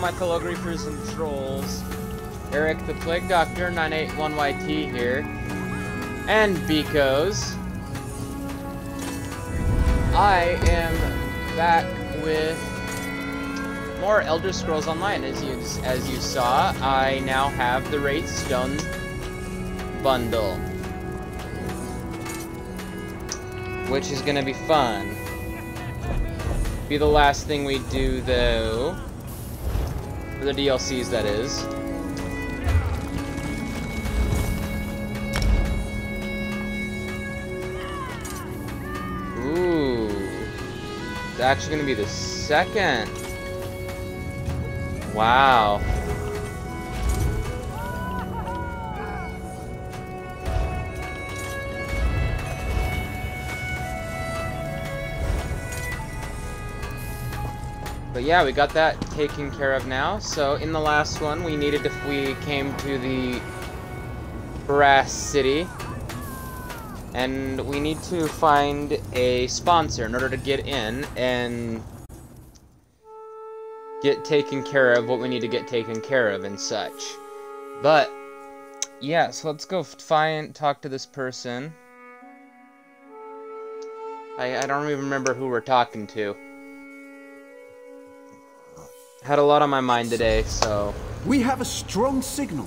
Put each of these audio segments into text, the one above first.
My fellow griefers and trolls. Eric the Plague Doctor 981YT here. And Bicos. I am back with more Elder Scrolls Online. As you as you saw, I now have the Wrathstone bundle. Which is gonna be fun be the last thing we do, though. The DLCs, that is. Ooh. It's actually going to be the second. Wow. Yeah, we got that taken care of now. So in the last one, we needed if we came to the Brass City. And we need to find a sponsor in order to get in and get taken care of what we need to get taken care of and such. But, yeah, so let's go find, talk to this person. I, I don't even remember who we're talking to. Had a lot on my mind today, so... We have a strong signal.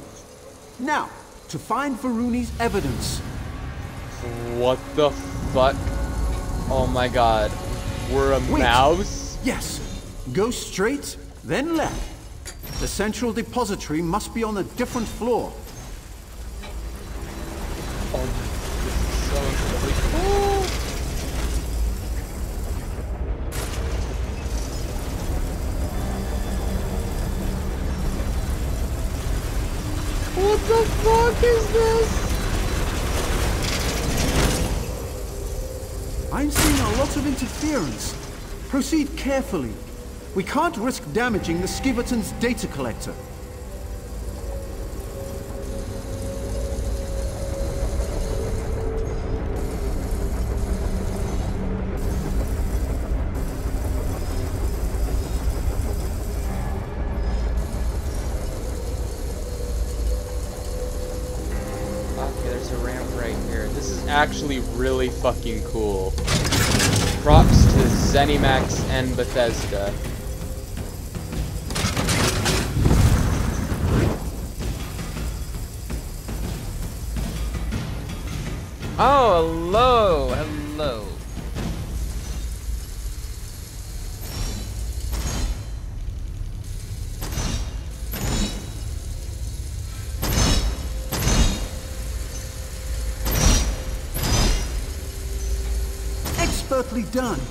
Now, to find Varuni's evidence. What the fuck? Oh my god. We're a Wait. mouse? Yes. Go straight, then left. The central depository must be on a different floor. Carefully. We can't risk damaging the Skiverton's data collector. Okay, there's a ramp right here. This is actually really fucking cool. Zenimax and Bethesda. Oh, hello, hello. Expertly done.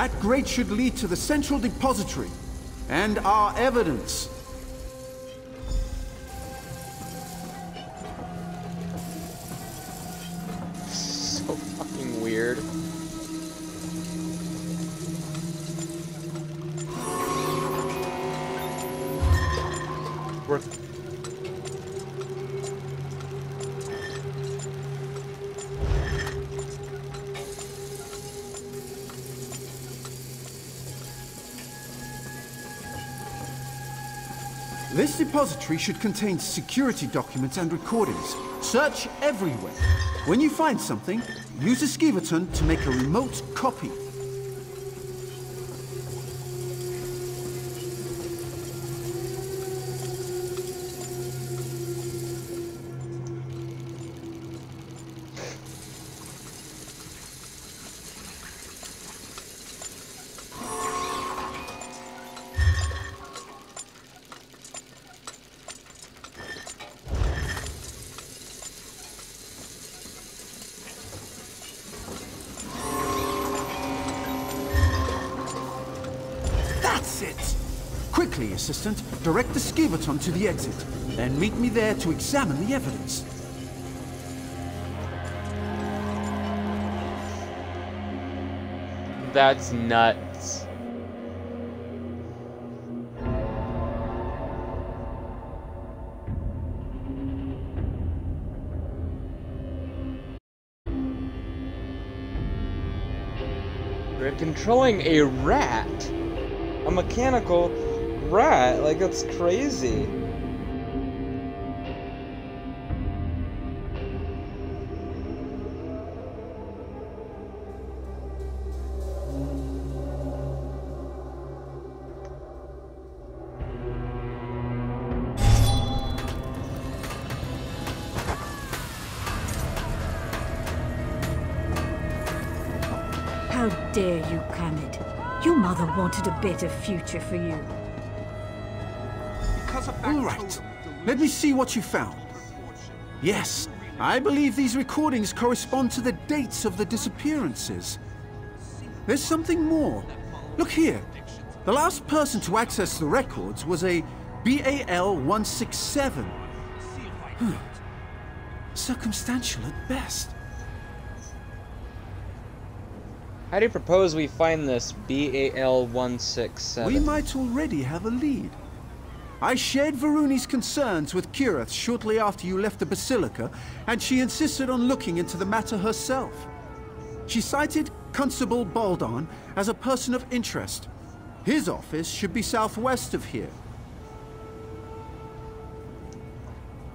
That grate should lead to the central depository. And our evidence. Should contain security documents and recordings. Search everywhere. When you find something, use a Skiverton to make a remote copy. Quickly, assistant, direct the Skiverton to the exit. Then meet me there to examine the evidence. That's nuts. We're controlling a rat. A mechanical rat. Like, that's crazy. How dare you, Khalid? Your mother wanted a better future for you. All right. Let me see what you found. Yes, I believe these recordings correspond to the dates of the disappearances. There's something more. Look here. The last person to access the records was a BAL-167. Hmm. Circumstantial at best. How do you propose we find this BAL-167? We might already have a lead. I shared Varuni's concerns with Kirith shortly after you left the Basilica, and she insisted on looking into the matter herself. She cited Constable Baldon as a person of interest. His office should be southwest of here.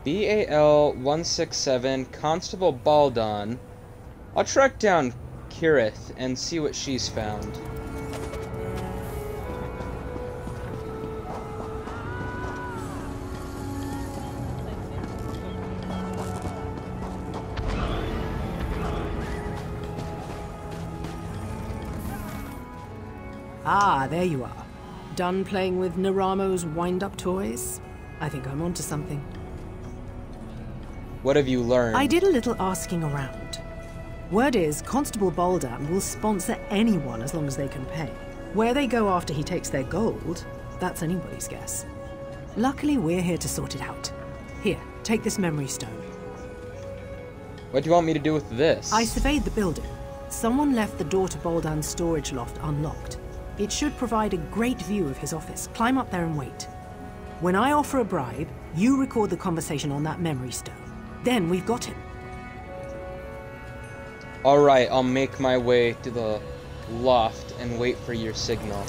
BAL-167, Constable Baldon. I'll track down Kirith and see what she's found. Ah, there you are. Done playing with Naramo's wind-up toys? I think I'm onto something. What have you learned? I did a little asking around. Word is, Constable Baldan will sponsor anyone as long as they can pay. Where they go after he takes their gold, that's anybody's guess. Luckily, we're here to sort it out. Here, take this memory stone. What do you want me to do with this? I surveyed the building. Someone left the door to Baldan's storage loft unlocked. It should provide a great view of his office. Climb up there and wait. When I offer a bribe, you record the conversation on that memory stone. Then we've got him. Alright, I'll make my way to the loft and wait for your signal.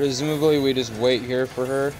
Presumably we just wait here for her.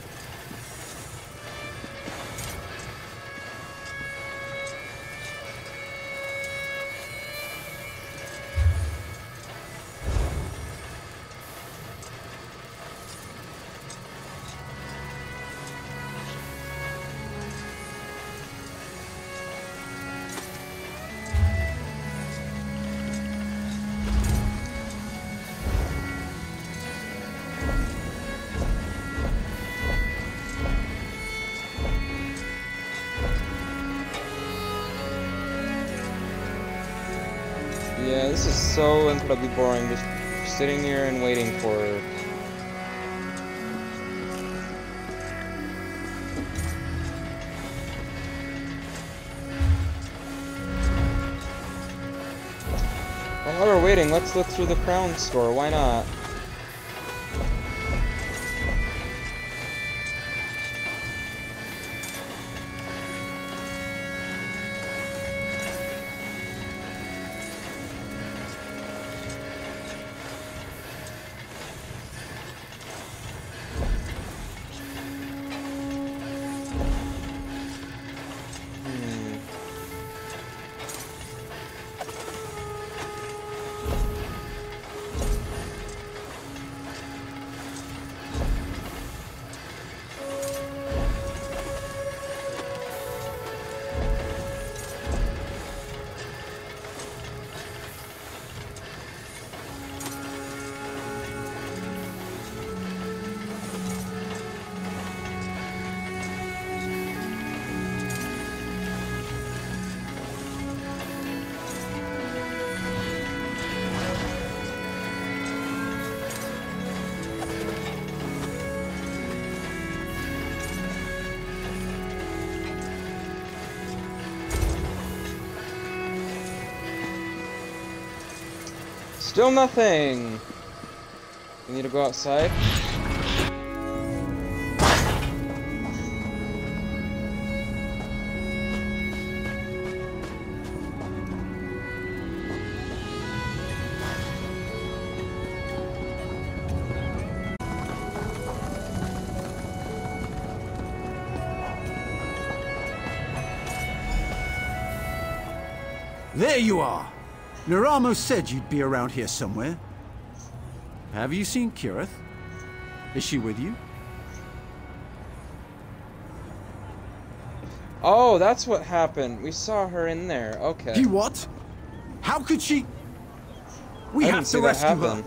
So incredibly boring, just sitting here and waiting for her. While we're waiting, let's look through the crown store, why not? Still nothing. We need to go outside. There you are! Naramo said you'd be around here somewhere. Have you seen Kirith? Is she with you? Oh, that's what happened. We saw her in there. Okay. You what? How could she? We I have to rescue her.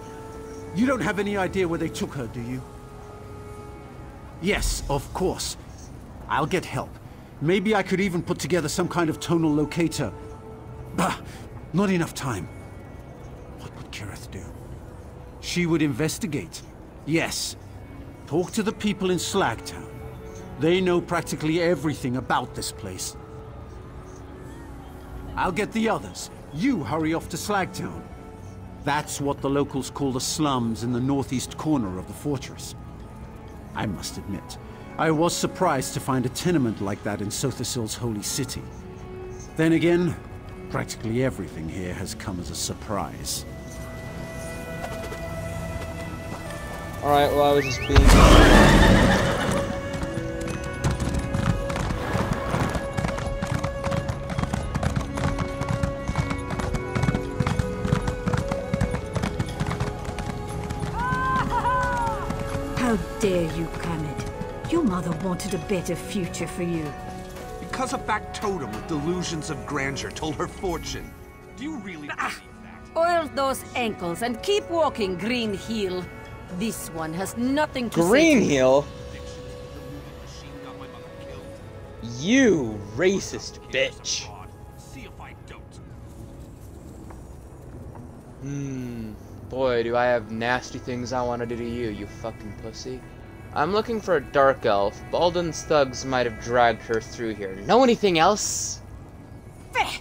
You don't have any idea where they took her, do you? Yes, of course. I'll get help. Maybe I could even put together some kind of tonal locator. Bah, not enough time. What would Kirith do? She would investigate. Yes. Talk to the people in Slagtown. They know practically everything about this place. I'll get the others. You hurry off to Slagtown. That's what the locals call the slums in the northeast corner of the fortress. I must admit, I was surprised to find a tenement like that in Sotha Sil's holy city. Then again, practically everything here has come as a surprise. Alright, well, I was just being. How dare you, Khaled? Your mother wanted a better future for you. Because a factotum with delusions of grandeur told her fortune. Do you really believe that? Oil those ankles and keep walking, Green Heel. This one has nothing to Green say. Heel? Machine got my mother killed. You racist bitch. See if I don't. Hmm. Boy, do I have nasty things I want to do to you, you fucking pussy. I'm looking for a dark elf. Baldwin's thugs might have dragged her through here. Know anything else? Feh!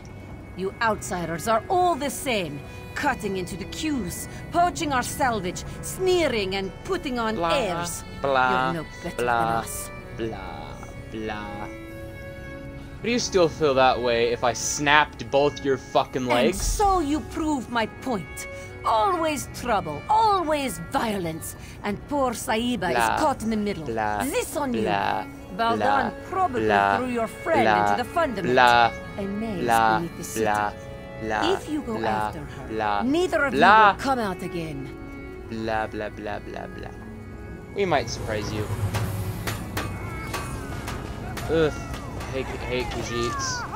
You outsiders are all the same. Cutting into the queues, poaching our salvage, sneering and putting on Blah, airs. blah, You're no better blah, than us. blah, blah. You still feel that way if I snapped both your fucking legs? And legs? so you prove my point. Always trouble, always violence, and poor Saiba is caught in the middle. blah, this on blah, you. Baldon blah, probably blah, threw your friend into the fundament. blah, A maze blah, beneath the city. blah, blah, if you go after her, neither of you will come out again. blah, blah, blah, blah, blah. We might surprise you. Ugh. Hate, hate Khajiits.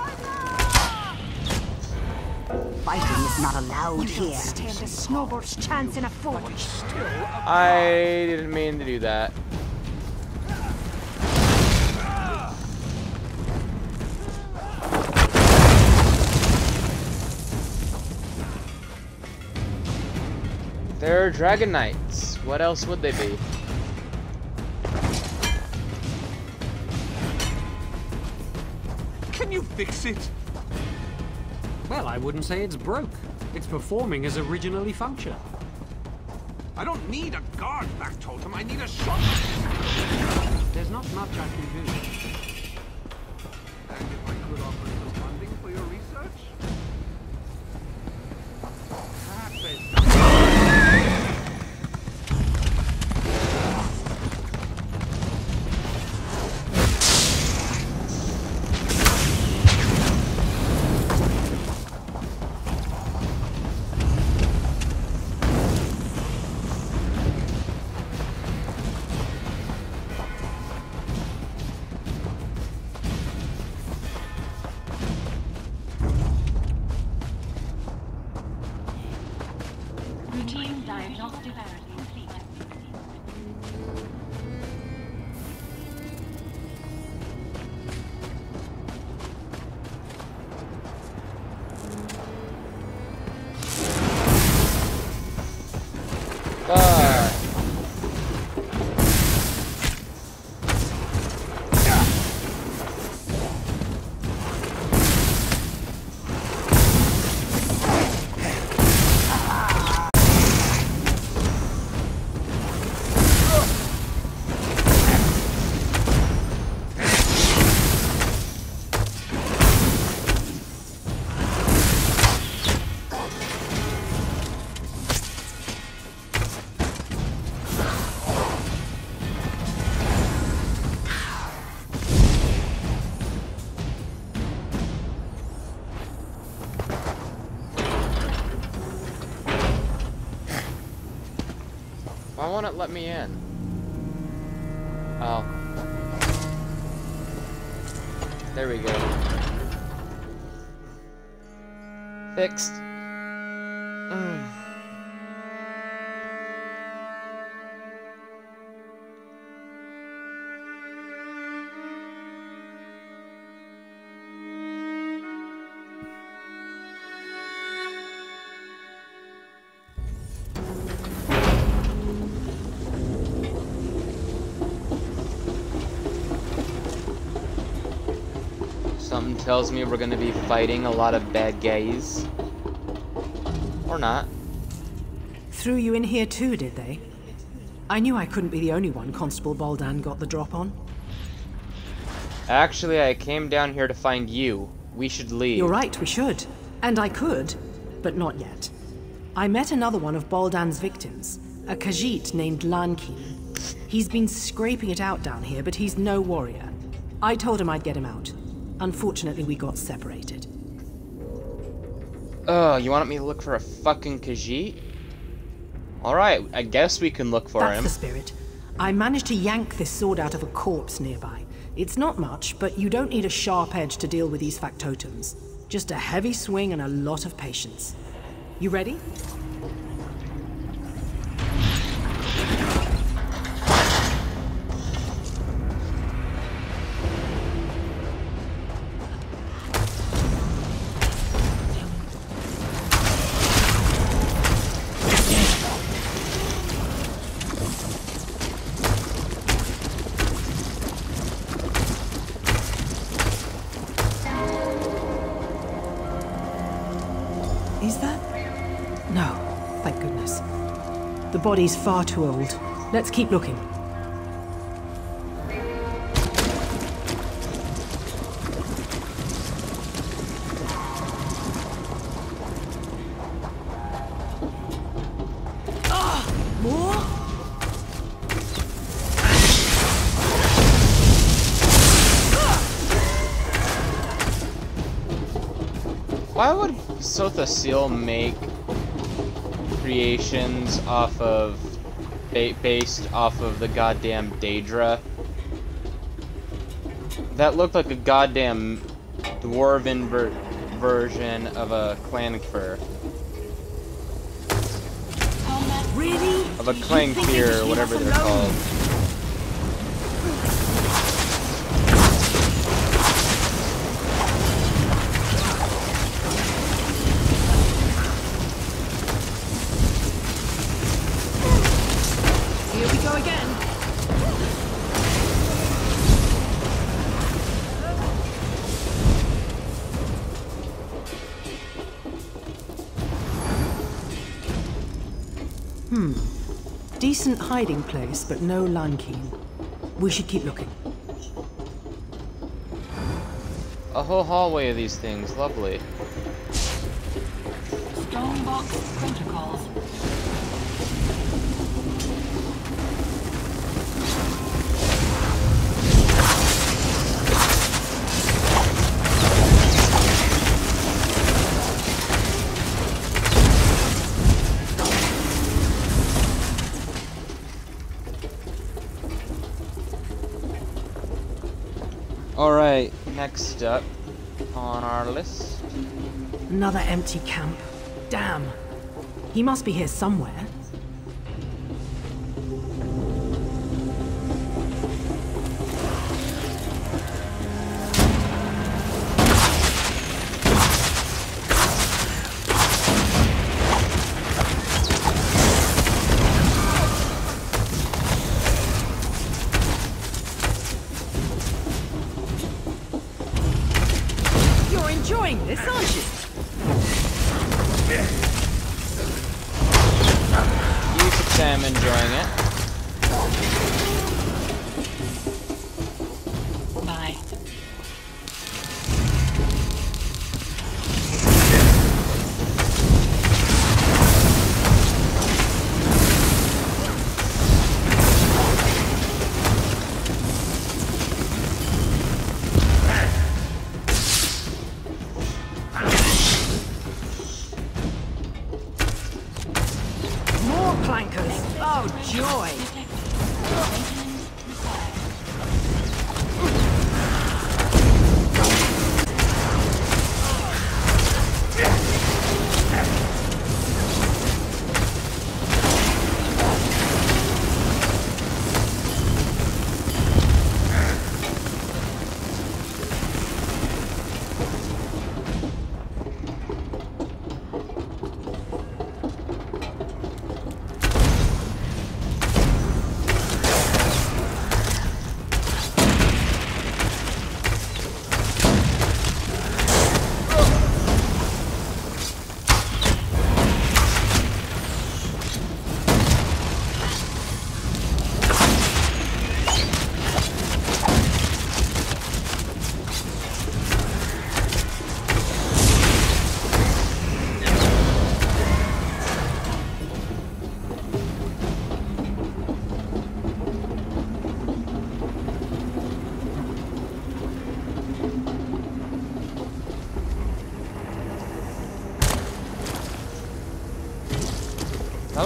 Fighting is not allowed here. Stand a snowbird's chance in a forge. I didn't mean to do that. They're Dragon Knights. What else would they be? Can you fix it? Well, I wouldn't say it's broke. It's performing as originally functioned. I don't need a guard factotum. I need a shot. There's not much I can do. Why won't it let me in? Oh. There we go. Fixed. Tells me we're gonna be fighting a lot of bad guys. Or not. Threw you in here too, did they? I knew I couldn't be the only one Constable Baldan got the drop on. Actually, I came down here to find you. We should leave. You're right, we should. And I could, but not yet. I met another one of Baldan's victims, a Khajiit named Lankin. He's been scraping it out down here, but he's no warrior. I told him I'd get him out. Unfortunately, we got separated. Oh, you wanted me to look for a fucking Khajiit? Alright, I guess we can look for That's him. the spirit. I managed to yank this sword out of a corpse nearby. It's not much, but you don't need a sharp edge to deal with these factotums. Just a heavy swing and a lot of patience. You ready? Body's far too old. Let's keep looking. Why would Sotha Sil make creations off of ba based off of the goddamn Daedra? That looked like a goddamn dwarven ver version of a Clannfear. Really? Of a or whatever they're called. Decent hiding place, but no Lankeen. We should keep looking. A whole hallway of these things, lovely. Next up on our list. Another empty camp. Damn. He must be here somewhere.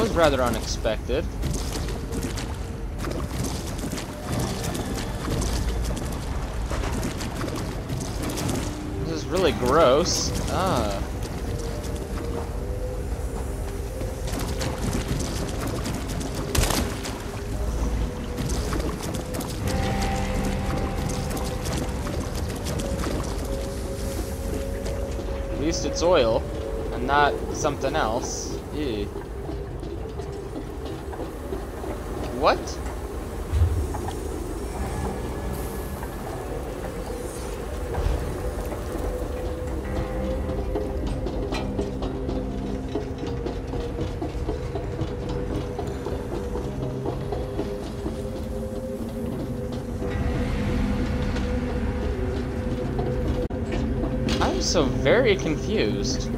That was rather unexpected. This is really gross. Ah. At least it's oil, and not something else. So very confused.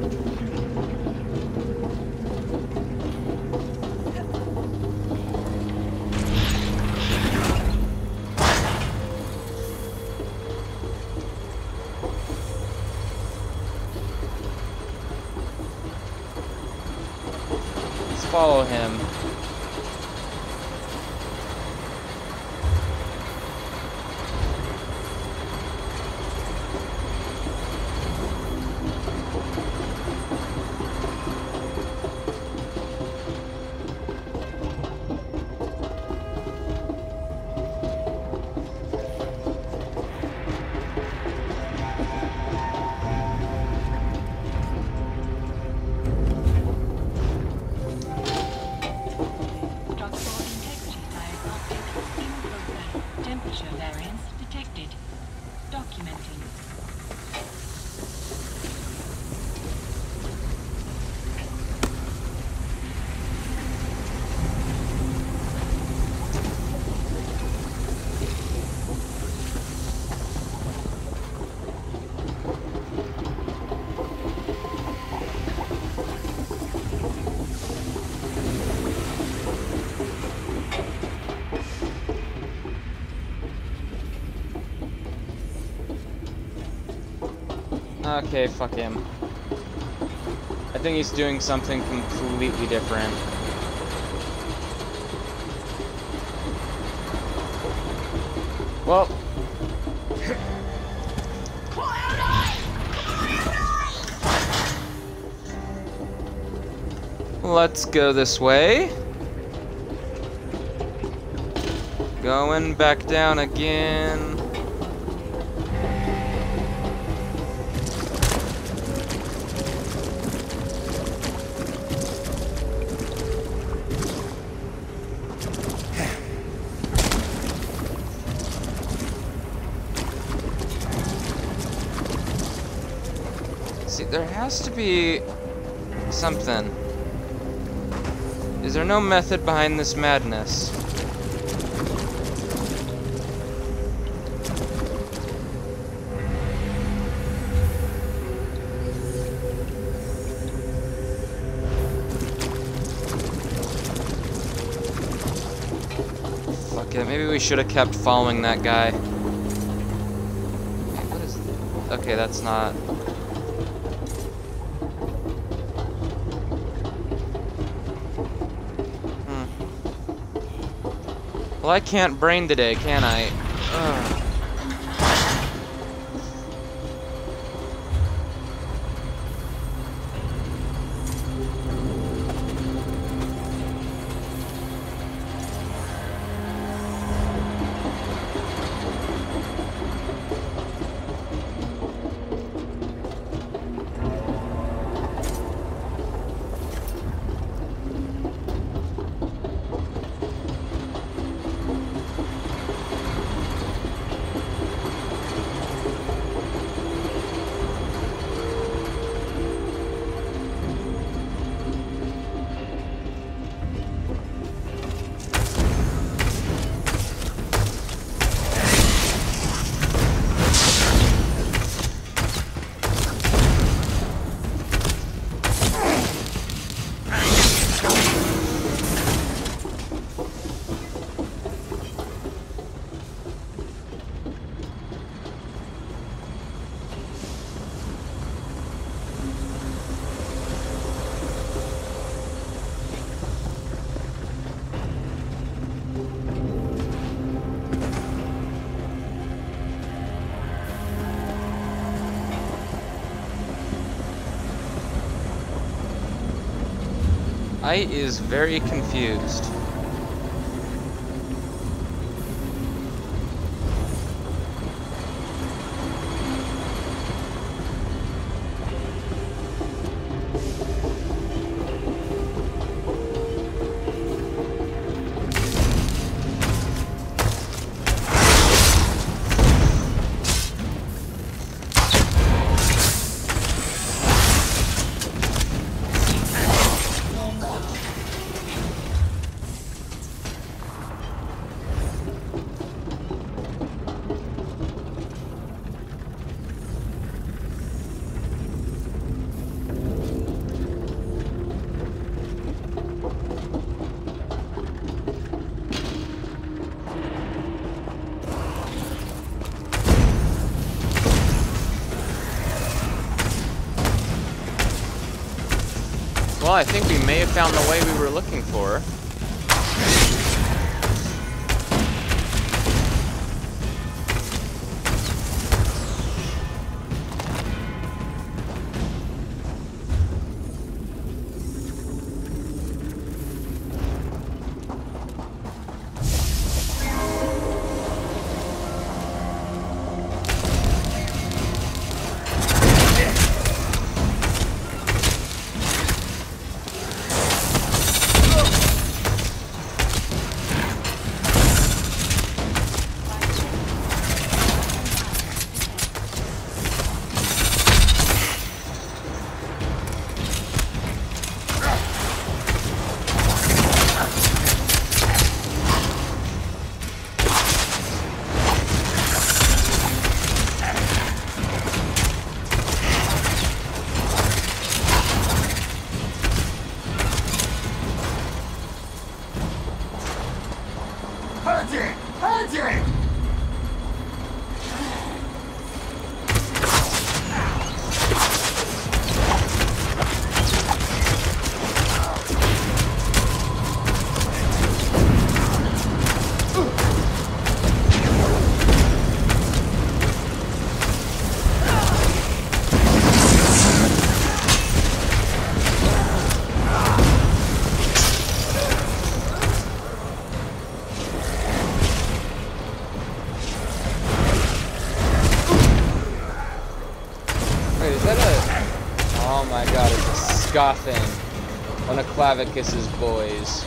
Okay, fuck him. I think he's doing something completely different. Well. Let's go this way. Going back down again. See, there has to be something. Is there no method behind this madness? It, maybe we should have kept following that guy. Wait, what is... Okay, that's not... Well, I can't brain today, can I? Ugh. I is very confused. I think we may have found the way we were looking for. Oh my god, it's a scoffing. One of Clavicus's boys.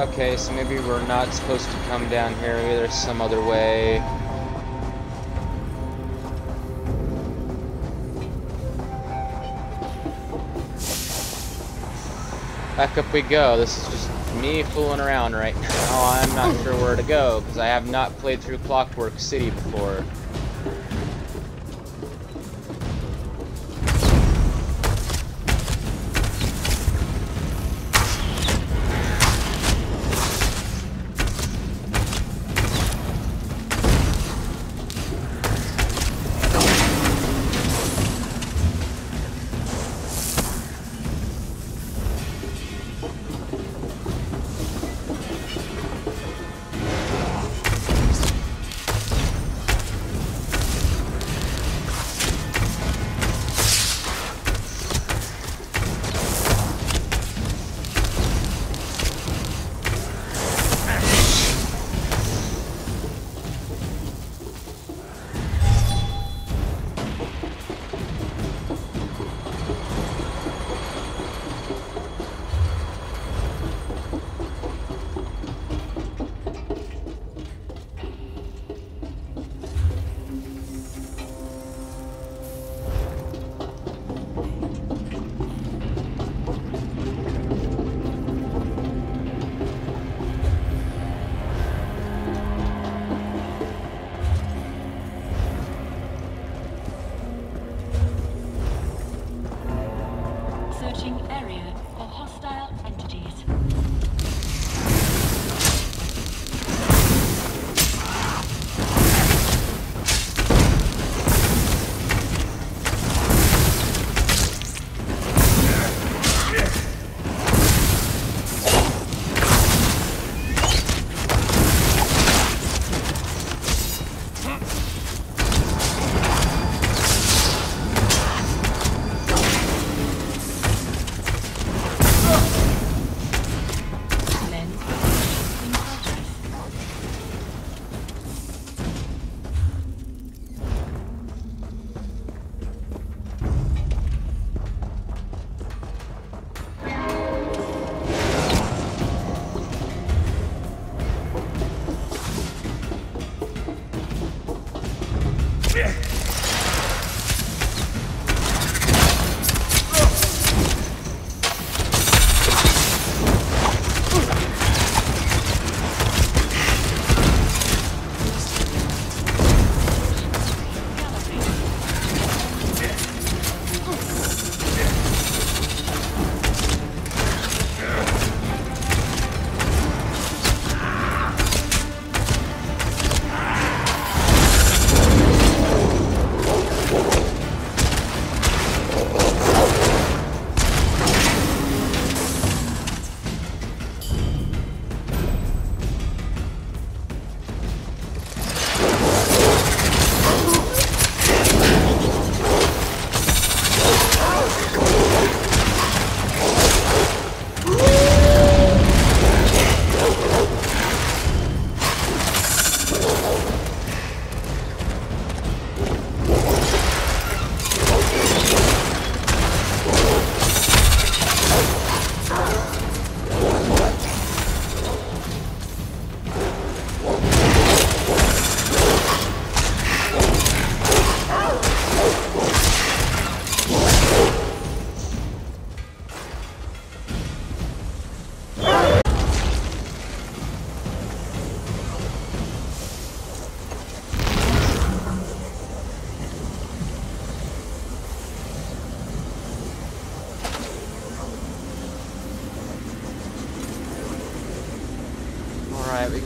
Okay, so maybe we're not supposed to come down here. Maybe there's some other way. Back up we go. This is just me fooling around right now. I'm not sure where to go because I have not played through Clockwork City before.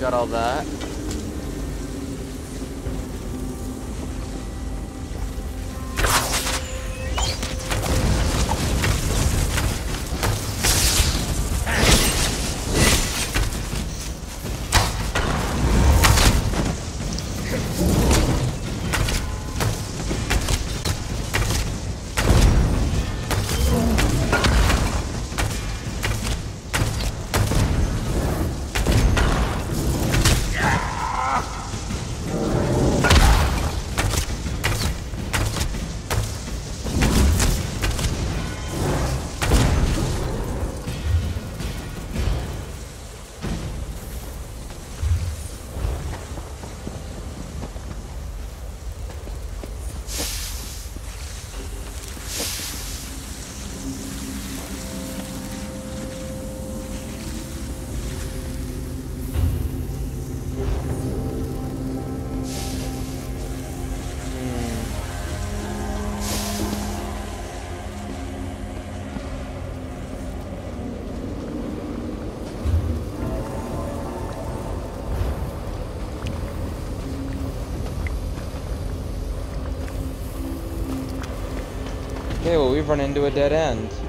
Got all that. Run into a dead end.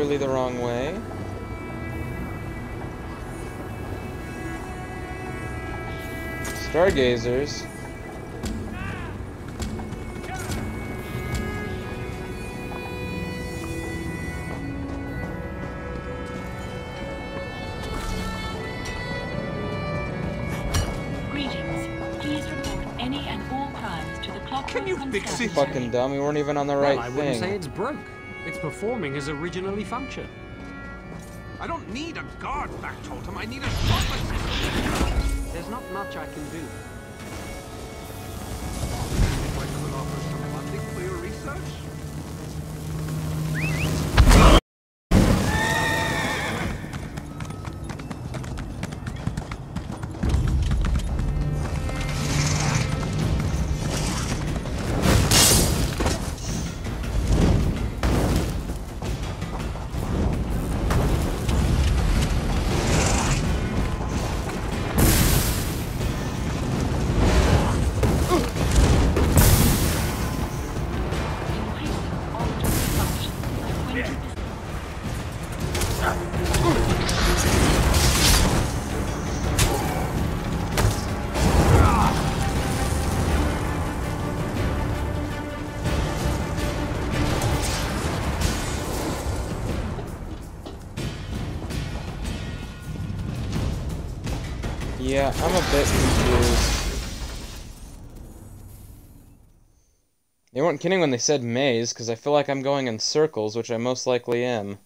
Clearly the wrong way. Stargazers. Greetings. Please report any and all crimes to the Clockwork Can you fix it? Fucking dumb, we weren't even on the right well, I wouldn't say it's broke. It's performing as originally functioned. I don't need a guard back totem. I need a shot There's not much I can do. I'm a bit confused. They weren't kidding when they said maze, because I feel like I'm going in circles, which I most likely am.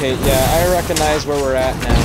Okay, yeah, I recognize where we're at now.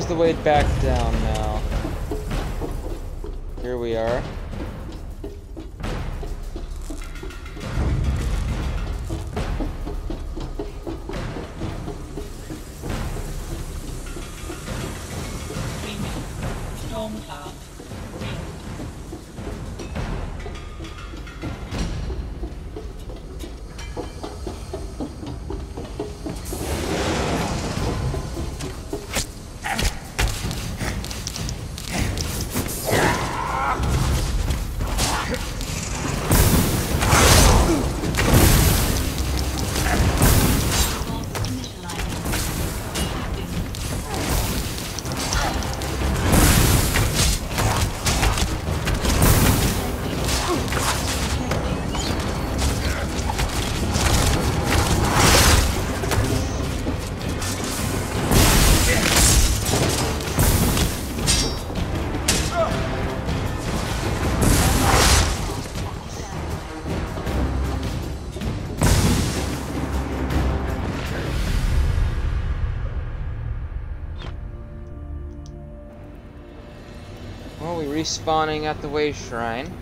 Where's the way back down now? Here we are. Respawning at the way shrine.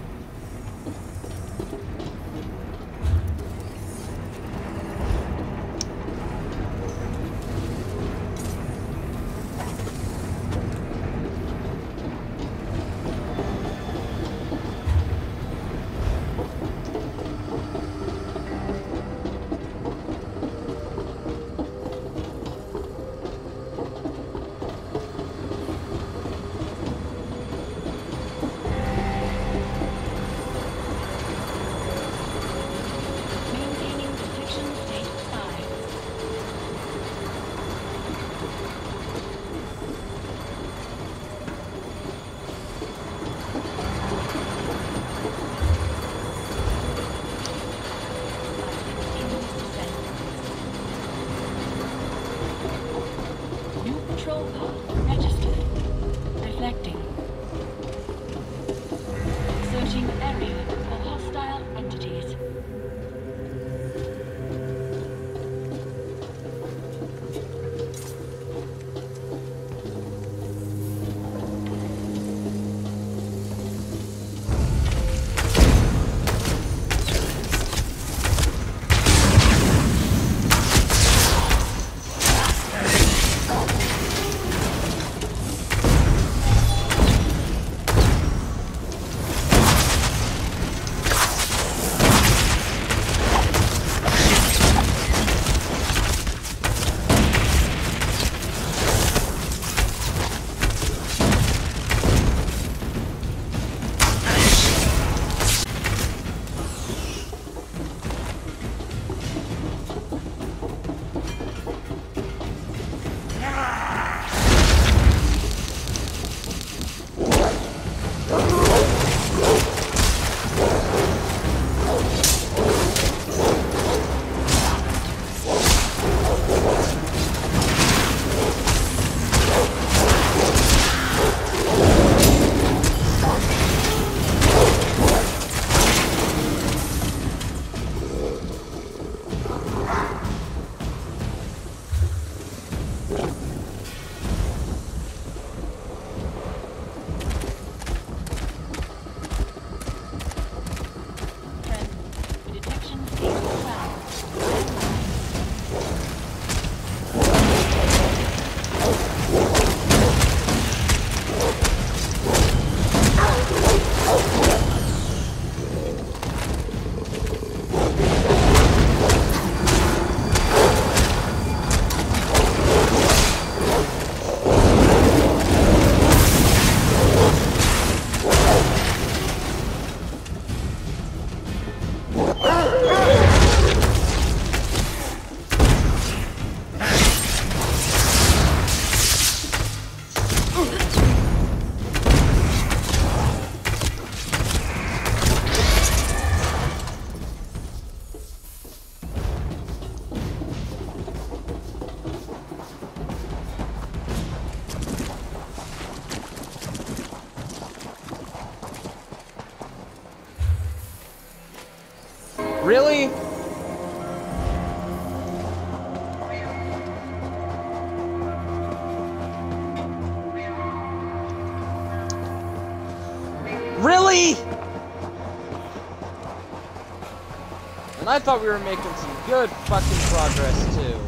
Thought we were making some good fucking progress too.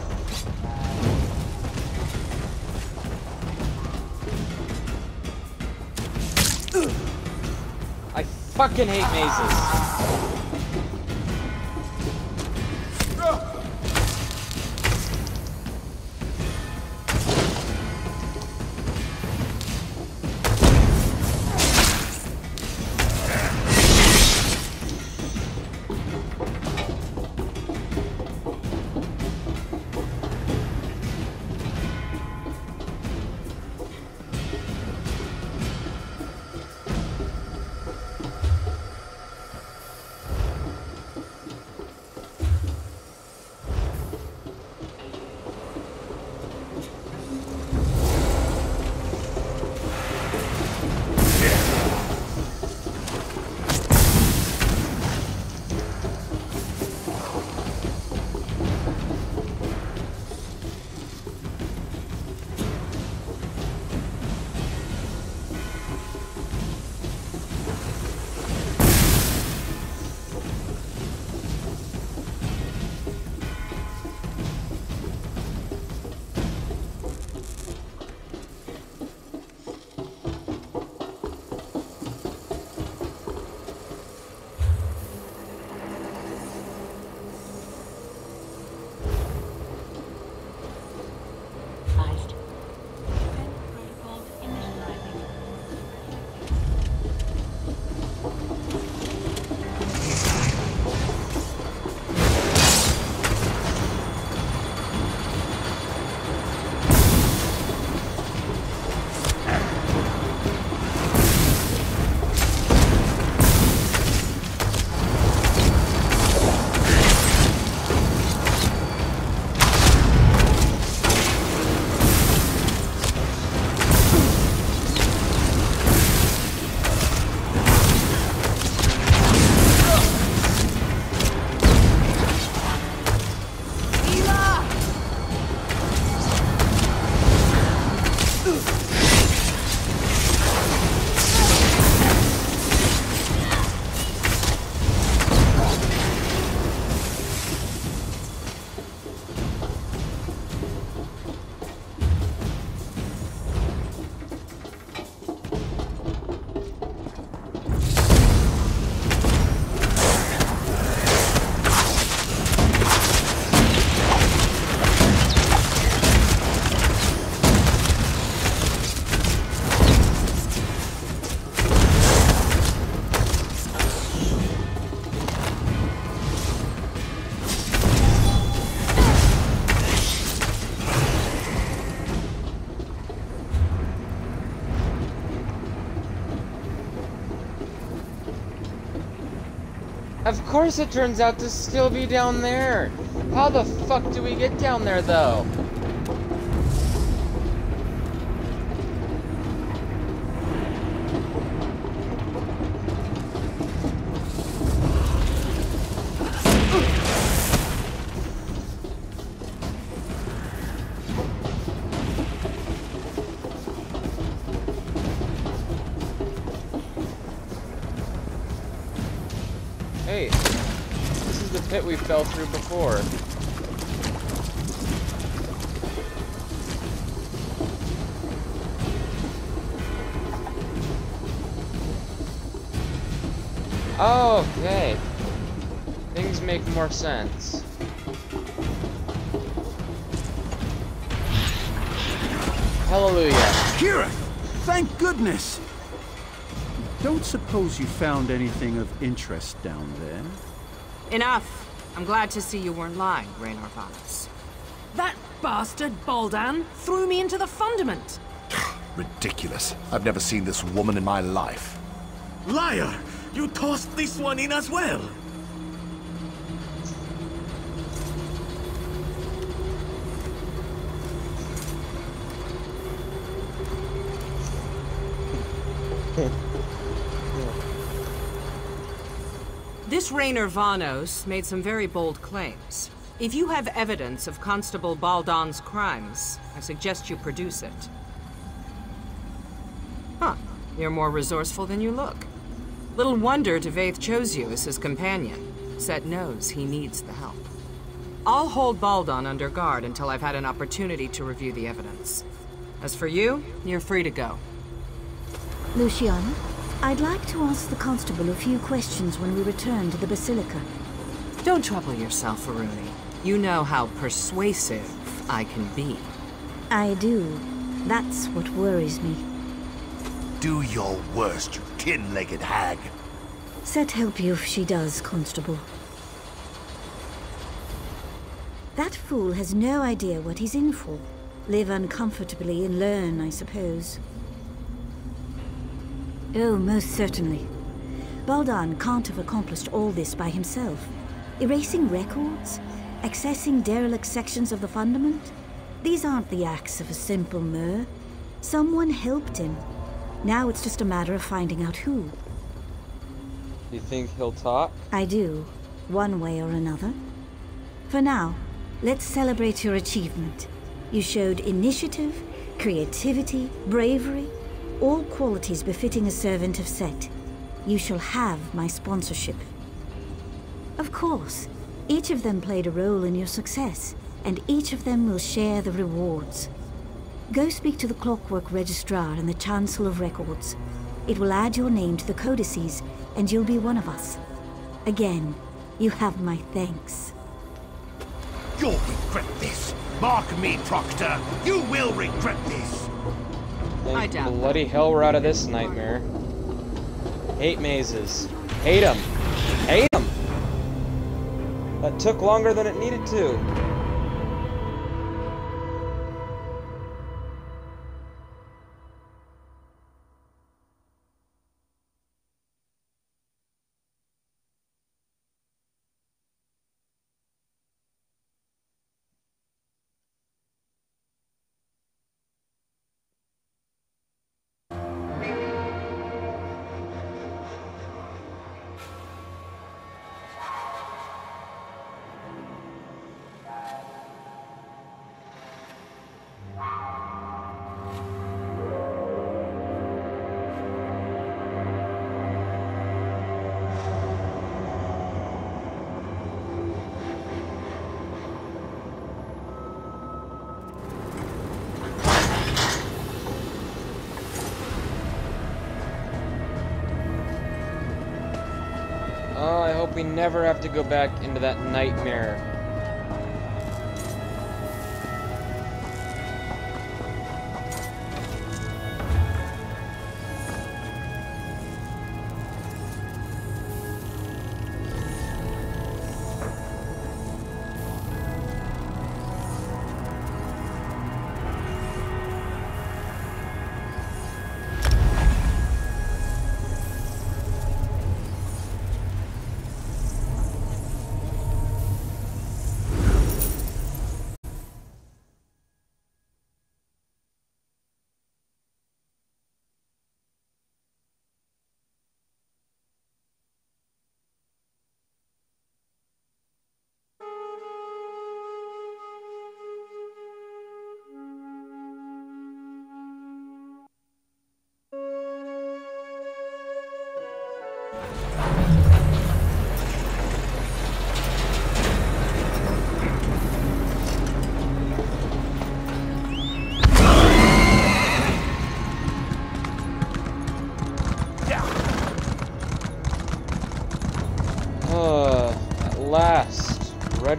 I fucking hate mazes. Course it turns out to still be down there. How the fuck do we get down there though? Fell through before. Oh, okay. Things make more sense. Hallelujah. Kira! Thank goodness! Don't suppose you found anything of interest down there? Enough. I'm glad to see you weren't lying, Raynor Vanos. That bastard Baldan threw me into the fundament. Ridiculous. I've never seen this woman in my life. Liar! You tossed this one in as well! This Raynor Vanos made some very bold claims. If you have evidence of Constable Baldon's crimes, I suggest you produce it. Huh. You're more resourceful than you look. Little wonder Divayth chose you as his companion. Seht knows he needs the help. I'll hold Baldon under guard until I've had an opportunity to review the evidence. As for you, you're free to go. Luciana, I'd like to ask the constable a few questions when we return to the Basilica. Don't trouble yourself, Aruni. You know how persuasive I can be. I do. That's what worries me. Do your worst, you tin-legged hag. Seht help you if she does, Constable. That fool has no idea what he's in for. Live uncomfortably and learn, I suppose. Oh, most certainly. Baldan can't have accomplished all this by himself. Erasing records? Accessing derelict sections of the Fundament? These aren't the acts of a simple Mer. Someone helped him. Now it's just a matter of finding out who. You think he'll talk? I do, one way or another. For now, let's celebrate your achievement. You showed initiative, creativity, bravery, all qualities befitting a servant of Seht. You shall have my sponsorship. Of course, each of them played a role in your success, and each of them will share the rewards. Go speak to the Clockwork Registrar and the Chancellor of Records. It will add your name to the codices, and you'll be one of us. Again, you have my thanks. You'll regret this. Mark me, Proctor. You will regret this. Thank bloody hell we're out of this nightmare. Hate mazes. Hate them. Hate them. That took longer than it needed to. Never have to go back into that nightmare.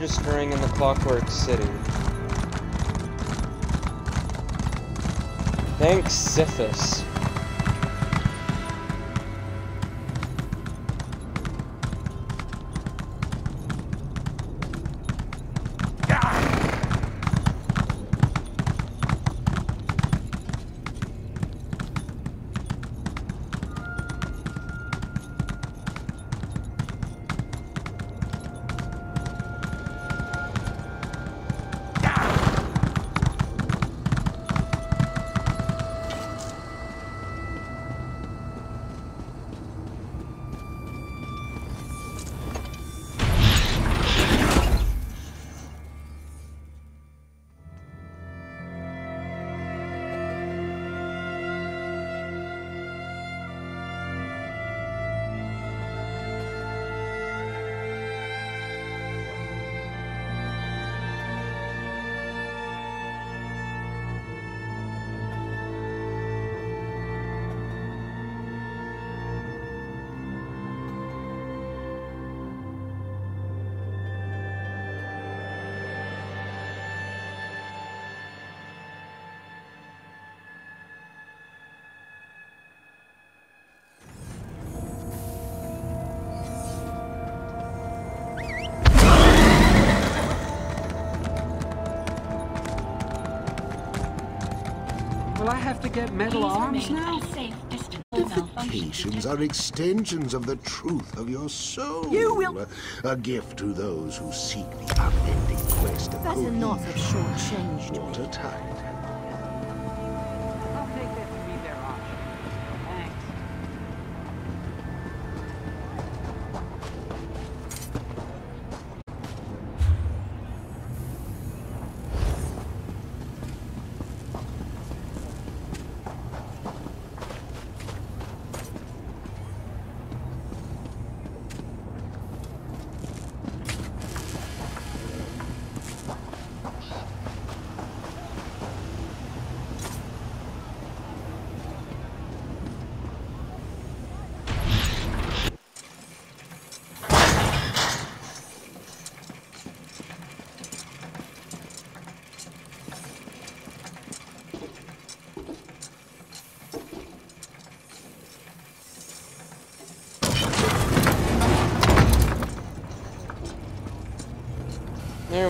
Registering in the Clockwork City. Thanks, Sithis. Metal Please now? at a safe distance for malfunctions. Fortifications are extensions of the truth of your soul. You will- A, a gift to those who seek the unending quest of That's good enough of short-changed. watertight. I'll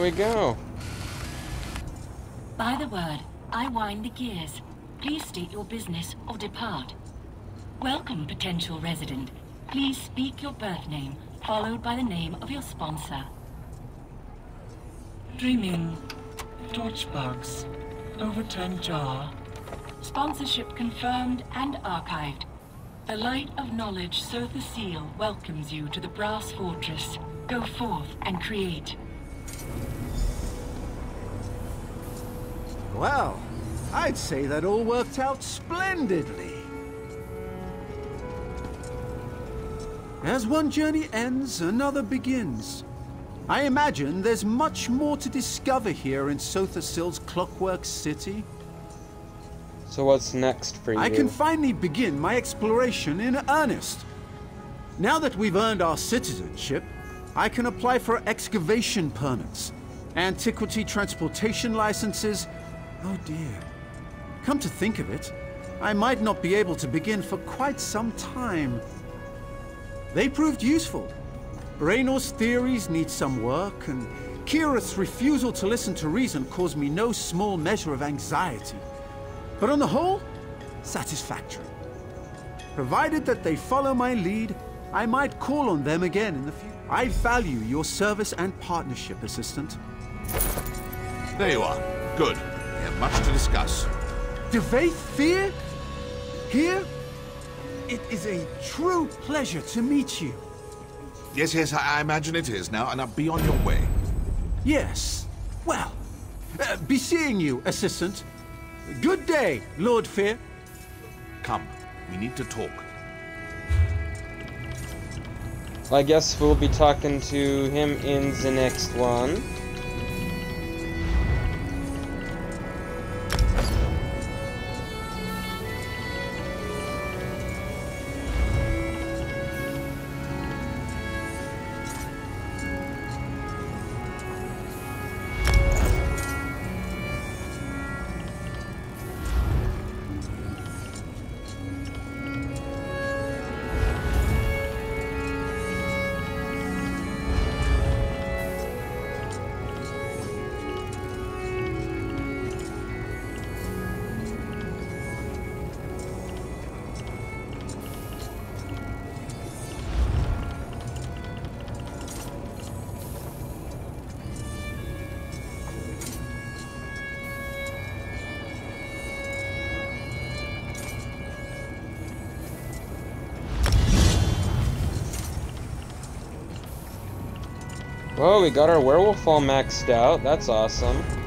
we go. By the word, I wind the gears. Please state your business or depart. Welcome, potential resident. Please speak your birth name, followed by the name of your sponsor. Dreaming. Torchbugs. Overturned jar. Sponsorship confirmed and archived. The light of knowledge, Sotha Sil, welcomes you to the Brass Fortress. Go forth and create. Well, I'd say that all worked out splendidly. As one journey ends, another begins. I imagine there's much more to discover here in Sotha Sil's Clockwork City. So what's next for you? I can finally begin my exploration in earnest. Now that we've earned our citizenship, I can apply for excavation permits, antiquity transportation licenses. Oh dear. Come to think of it, I might not be able to begin for quite some time. They proved useful. Raynor's theories need some work, and Kirith's refusal to listen to reason caused me no small measure of anxiety. But on the whole, satisfactory. Provided that they follow my lead, I might call on them again in the future. I value your service and partnership, Assistant. There you are. Good. We have much to discuss. Divayth Fyr? Here? It is a true pleasure to meet you. Yes, yes, I, I imagine it is now, and I'll be on your way. Yes. Well, uh, be seeing you, Assistant. Good day, Lord Fyr. Come, we need to talk. I guess we'll be talking to him in the next one. We got our werewolf all maxed out. That's awesome.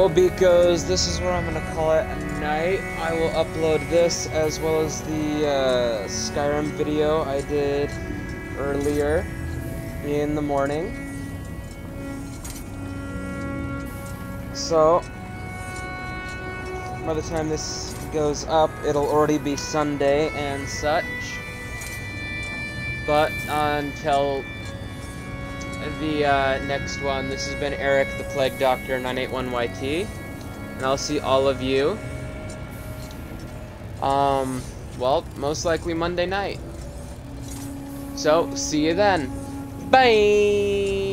Well, Beakos, this is where I'm going to call it a night. I will upload this as well as the uh, Skyrim video I did earlier in the morning. So, by the time this goes up, it'll already be Sunday and such. But until the uh, next one. This has been Eric, the Plague Doctor 981YT, and I'll see all of you. Um, well, most likely Monday night. So, see you then. Bye!